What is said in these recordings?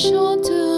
chanteuse.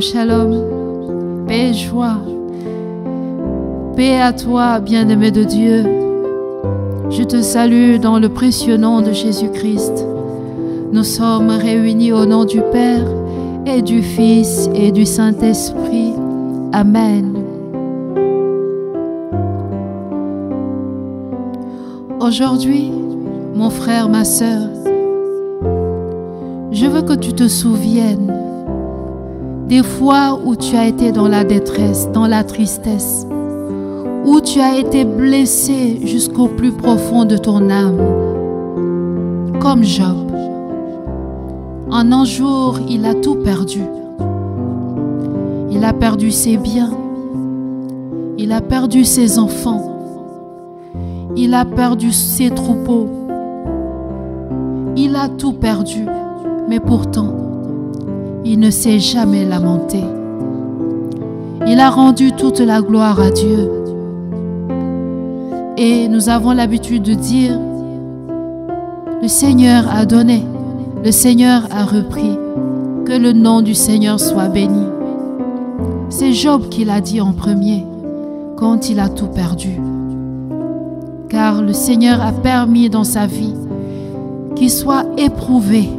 Shalom, paix joie. Paix à toi, bien-aimé de Dieu. Je te salue dans le précieux nom de Jésus-Christ. Nous sommes réunis au nom du Père et du Fils et du Saint-Esprit. Amen. Aujourd'hui, mon frère, ma sœur, je veux que tu te souviennes des fois où tu as été dans la détresse, dans la tristesse, où tu as été blessé jusqu'au plus profond de ton âme, comme Job. En un jour, il a tout perdu. Il a perdu ses biens, il a perdu ses enfants, il a perdu ses troupeaux, il a tout perdu, mais pourtant, il ne s'est jamais lamenté. Il a rendu toute la gloire à Dieu. Et nous avons l'habitude de dire, le Seigneur a donné, le Seigneur a repris, que le nom du Seigneur soit béni. C'est Job qui l'a dit en premier, quand il a tout perdu. Car le Seigneur a permis dans sa vie qu'il soit éprouvé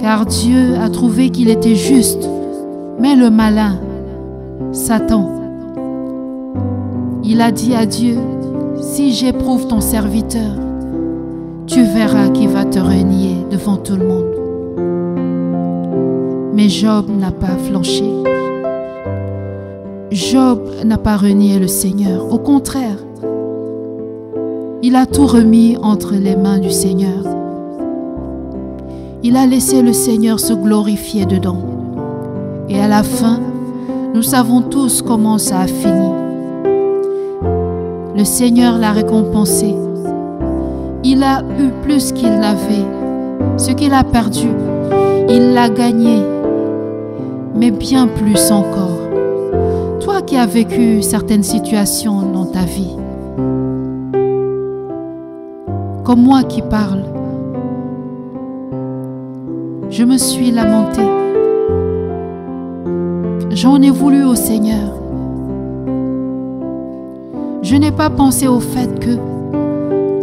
car Dieu a trouvé qu'il était juste. Mais le malin, Satan, il a dit à Dieu, si j'éprouve ton serviteur, tu verras qu'il va te renier devant tout le monde. Mais Job n'a pas flanché. Job n'a pas renié le Seigneur. Au contraire, il a tout remis entre les mains du Seigneur. Il a laissé le Seigneur se glorifier dedans. Et à la fin, nous savons tous comment ça a fini. Le Seigneur l'a récompensé. Il a eu plus qu'il n'avait. Ce qu'il a perdu, il l'a gagné. Mais bien plus encore. Toi qui as vécu certaines situations dans ta vie, comme moi qui parle, je me suis lamenté. J'en ai voulu au Seigneur. Je n'ai pas pensé au fait que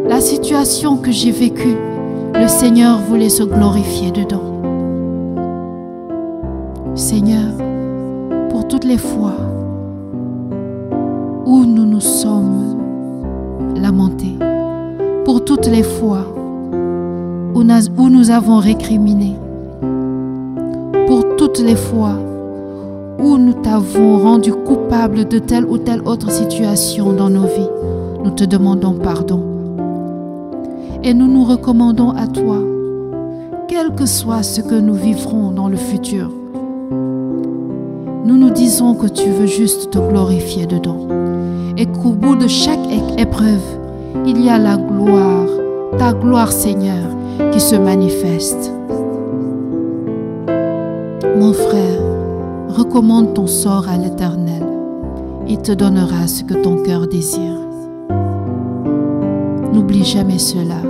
la situation que j'ai vécue, le Seigneur voulait se glorifier dedans. Seigneur, pour toutes les fois où nous nous sommes lamentés, pour toutes les fois où nous avons récriminé, les fois où nous t'avons rendu coupable de telle ou telle autre situation dans nos vies, nous te demandons pardon. Et nous nous recommandons à toi, quel que soit ce que nous vivrons dans le futur. Nous nous disons que tu veux juste te glorifier dedans et qu'au bout de chaque épreuve, il y a la gloire, ta gloire Seigneur, qui se manifeste. Mon frère, recommande ton sort à l'Éternel. Il te donnera ce que ton cœur désire. N'oublie jamais cela.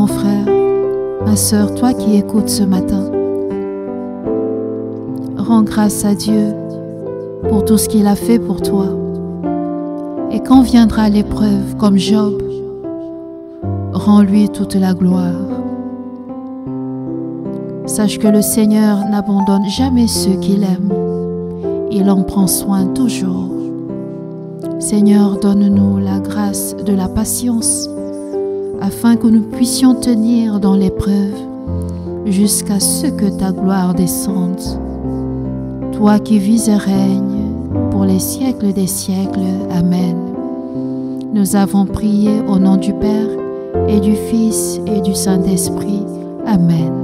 Mon frère, ma sœur, toi qui écoutes ce matin, rends grâce à Dieu pour tout ce qu'il a fait pour toi. Et quand viendra l'épreuve comme Job, rends-lui toute la gloire. Sache que le Seigneur n'abandonne jamais ceux qu'il aime. Il en prend soin toujours. Seigneur, donne-nous la grâce de la patience afin que nous puissions tenir dans l'épreuve jusqu'à ce que ta gloire descende. Toi qui vis et règnes pour les siècles des siècles. Amen. Nous avons prié au nom du Père et du Fils et du Saint-Esprit. Amen.